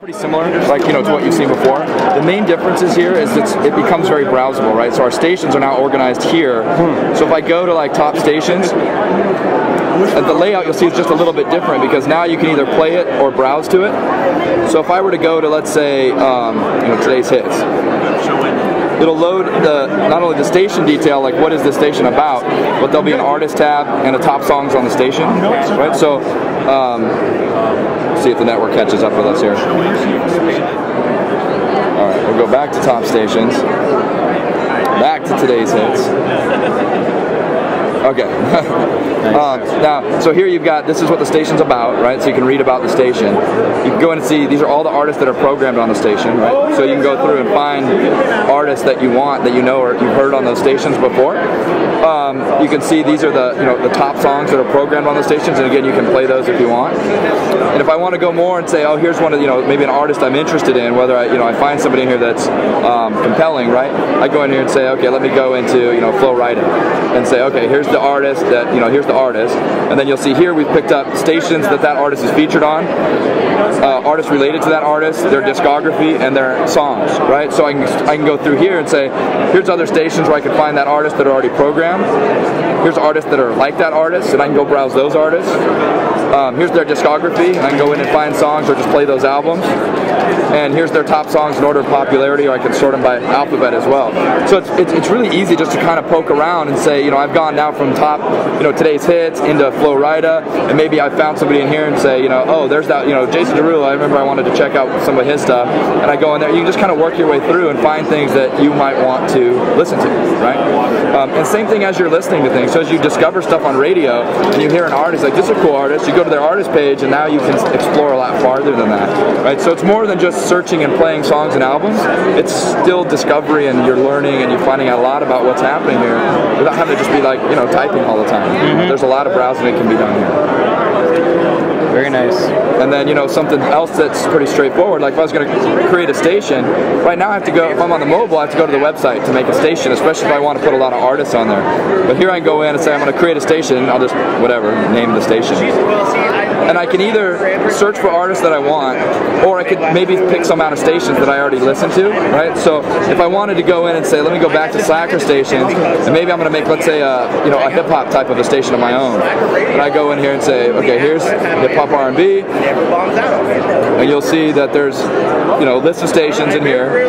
Pretty similar, like you know, to what you've seen before. The main differences here is it's, it becomes very browsable, right? So our stations are now organized here. So if I go to like top stations, the layout you'll see is just a little bit different because now you can either play it or browse to it. So if I were to go to let's say um, you know today's hits, it'll load the not only the station detail, like what is the station about, but there'll be an artist tab and a top songs on the station, right? So. Um, see if the network catches up with us here. All right, we'll go back to top stations, back to today's hits. Okay. um, now, so here you've got this is what the station's about, right? So you can read about the station. You can go in and see these are all the artists that are programmed on the station, right? So you can go through and find artists that you want that you know or you've heard on those stations before. Um, you can see these are the you know the top songs that are programmed on the stations, and again you can play those if you want. And if I want to go more and say, oh, here's one of you know maybe an artist I'm interested in, whether I you know I find somebody in here that's um, compelling, right? I go in here and say, okay, let me go into you know Flo Rida and say, okay, here's the artist that you know here's the artist, and then you'll see here we've picked up stations that that artist is featured on, uh, artists related to that artist, their discography, and their songs, right? So I can I can go through here and say, here's other stations where I can find that artist that are already programmed. Here's artists that are like that artist, and I can go browse those artists. Um, here's their discography, and I can go in and find songs or just play those albums. And here's their top songs in order of popularity, or I can sort them by alphabet as well. So it's, it's, it's really easy just to kind of poke around and say, you know, I've gone now from top, you know, today's hits into Flo Rida, and maybe I found somebody in here and say, you know, oh, there's that, you know, Jason Derulo. I remember I wanted to check out some of his stuff, and I go in there. You can just kind of work your way through and find things that you might want to listen to, right? Um, and same thing as you're listening to things. So as you discover stuff on radio and you hear an artist like this is a cool artist, you go to their artist page and now you can explore a lot farther than that, right? So it's more than just searching and playing songs and albums. It's still discovery and you're learning and you're finding out a lot about what's happening here without having to just be like you know typing all the time. Mm-hmm. There's a lot of browsing that can be done here. Very nice. And then, you know, something else that's pretty straightforward, like if I was going to create a station, right now I have to go, if I'm on the mobile, I have to go to the website to make a station, especially if I want to put a lot of artists on there. But here I can go in and say I'm going to create a station, I'll just, whatever, name the station. And I can either search for artists that I want, or I could maybe pick some out of stations that I already listen to, right? So if I wanted to go in and say, let me go back to Slacker stations, and maybe I'm going to make, let's say, a, you know, a hip hop type of a station of my own. And I go in here and say, okay, here's hip hop R&B, and you'll see that there's, you know, list of stations in here.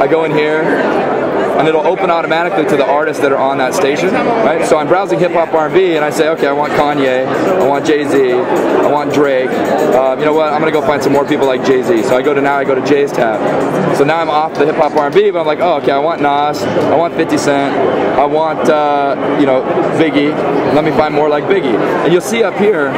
I go in here, and it'll open automatically to the artists that are on that station, right? So I'm browsing hip hop R&B, and I say, okay, I want Kanye, I want Jay Z, I want Drake. Uh, you know what? I'm gonna go find some more people like Jay Z. So I go to now, I go to Jay's tab. So now I'm off the hip hop R&B, but I'm like, oh, okay, I want Nas, I want 50 Cent, I want uh, you know Biggie. Let me find more like Biggie. And you'll see up here,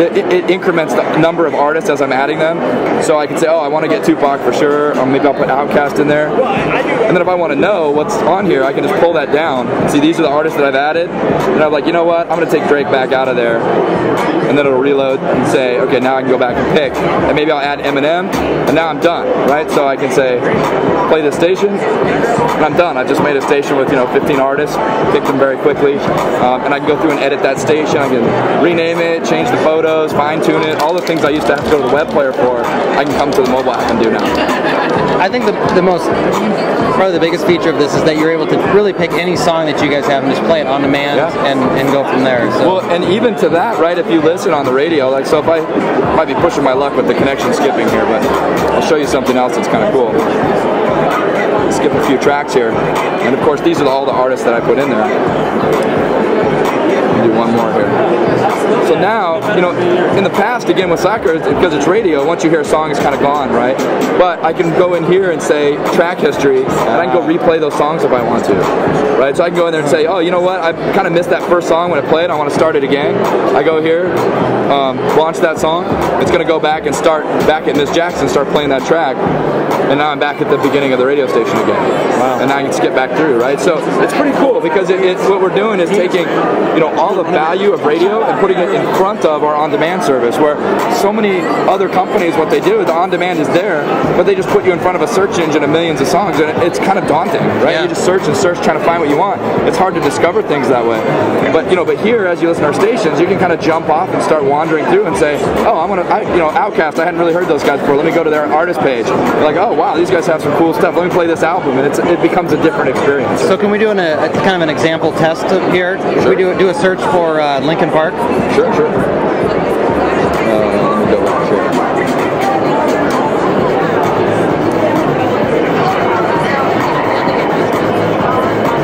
it, it increments the number of artists as I'm adding them. So I can say, oh, I want to get Tupac for sure, or maybe I'll put Outkast in there. And then if I want to know what's on here, I can just pull that down. See, these are the artists that I've added. And I'm like, you know what? I'm going to take Drake back out of there. And then it'll reload and say, okay, now I can go back and pick. And maybe I'll add Eminem, and now I'm done, right? So I can say, play this station, and I'm done. I've just made a station with, you know, 15 artists, picked them very quickly. Um, and I can go through and edit that station. I can rename it, change the photos, fine tune it. All the things I used to have to go to the web player for, I can come to the mobile app and do now. I think the, the most, probably the biggest feature of this is that you're able to really pick any song that you guys have and just play it on demand Yeah. and, and go from there. So. Well, and even to that, right? If you listen on the radio, like so, if I might be pushing my luck with the connection skipping here, but I'll show you something else that's kind of cool. Skip a few tracks here, and of course, these are all the artists that I put in there. Do one more here. So now, you know, in the past, again with Slacker, it's- because it's radio, once you hear a song, it's kind of gone, right? But I can go in here and say track history, and I can go replay those songs if I want to, right? So I can go in there and say, oh, you know what? I kind of missed that first song when I played. I want to start it again. I go here, um, launch that song. It's going to go back and start back at Miss Jackson, start playing that track, and now I'm back at the beginning of the radio station again. Wow. And now I can skip back through, right? So it's pretty cool because it, it's what we're doing is taking, you know, all the value of radio and putting it in front of our on-demand service, where so many other companies, what they do, the on-demand is there, but they just put you in front of a search engine of millions of songs, and it's kind of daunting, right? Yeah. You just search and search, trying to find what you want. It's hard to discover things that way. But you know, but here, as you listen to our stations, you can kind of jump off and start wandering through and say, oh, I'm gonna, I, you know, Outkast. I hadn't really heard those guys before. Let me go to their artist page. You're like, oh wow, these guys have some cool stuff. Let me play this album, and it's, it becomes a different experience. So can we do an, a, kind of an example test here? Should we do do a search for uh, Linkin Park? Sure, sure. Uh, let me go back here.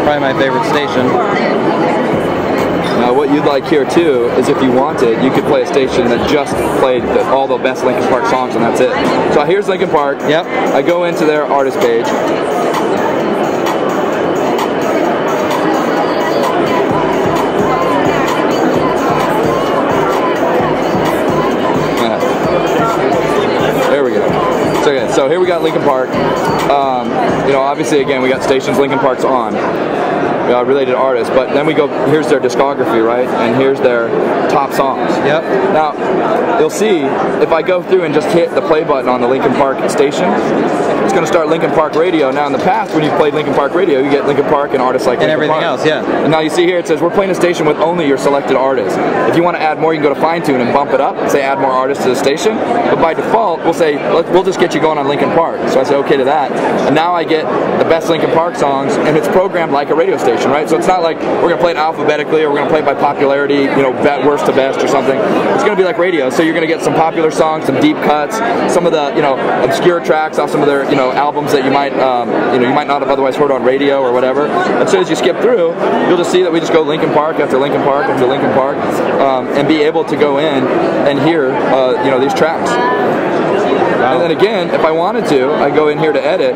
Probably my favorite station. Now, what you'd like here too is if you wanted, you could play a station that just played the, all the best Linkin Park songs, and that's it. So here's Linkin Park. Yep. I go into their artist page. So, here we got Linkin Park. Um, you know, obviously, again, we got stations Linkin Park's on uh, related artists, but then we go, here's their discography, right? And here's their top songs. Yep. Now, you'll see if I go through and just hit the play button on the Linkin Park station, it's going to start Linkin Park Radio. Now, in the past, when you played Linkin Park Radio, you get Linkin Park and artists like And everything Park. else, yeah. And now you see here it says we're playing a station with only your selected artists. If you want to add more, you can go to fine tune and bump it up, say add more artists to the station. But by default, we'll say we'll just get you going on Linkin Park. So I say okay to that, and now I get the best Linkin Park songs, and it's programmed like a radio station, right? So it's not like we're gonna play it alphabetically or we're gonna play it by popularity, you know, bet worst to best or something. It's gonna be like radio. So you're gonna get some popular songs, some deep cuts, some of the you know obscure tracks off some of their you know albums that you might um, you know you might not have otherwise heard on radio or whatever. As soon as you skip through, you'll just see that we just go Linkin Park after Linkin Park after Linkin Park, um, and be able to go in and hear uh, you know these tracks. And then again, if I wanted to, I go in here to edit,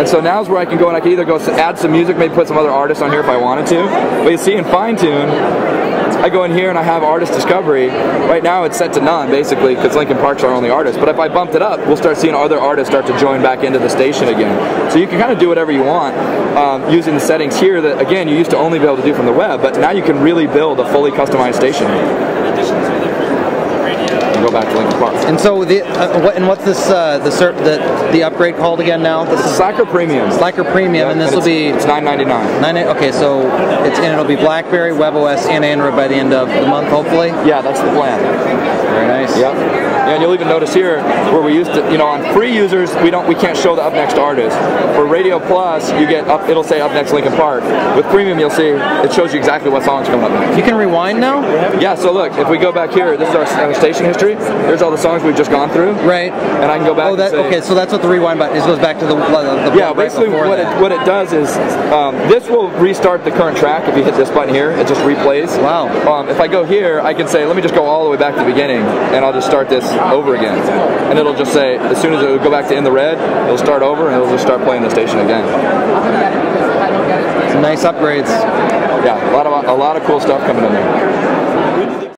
and so now's where I can go and I can either go add some music, maybe put some other artists on here if I wanted to. But you see in fine tune, I go in here and I have artist discovery. Right now it's set to none basically because Linkin Park's our only artist. But if I bumped it up, we'll start seeing other artists start to join back into the station again. So you can kind of do whatever you want um, using the settings here that again you used to only be able to do from the web, but now you can really build a fully customized station. And go back to Linkin Park. And so the uh, what and what's this uh, the cer- the the upgrade called again now? This is Slacker Premium. Slacker Premium, and this will be it's nine ninety nine. nine. Okay, so it's and it'll be BlackBerry, WebOS, and Android by the end of the month, hopefully. Yeah, that's the plan. Very nice. Yep. Yeah, and you'll even notice here where we used to, you know, on free users we don't we can't show the up next artist. For Radio Plus, you get up. It'll say up next Linkin Park. With Premium, you'll see it shows you exactly what song's coming up next. You can rewind now. Yeah. So look, if we go back here, this is our, our station history. Here's all the songs we've just gone through. Right. And I can go back. Oh, that and say, okay. So that's what the rewind button is. Goes back to the, the, the Yeah, basically before what that. it, what it does is um, this will restart the current track if you hit this button here. It just replays. Wow. Um, if I go here, I can say, let me just go all the way back to the beginning, and I'll just start this over again. And it'll just say, as soon as it go back to in the red, it'll start over, and it'll just start playing the station again. Some nice upgrades. Yeah, a lot of a lot of cool stuff coming in there.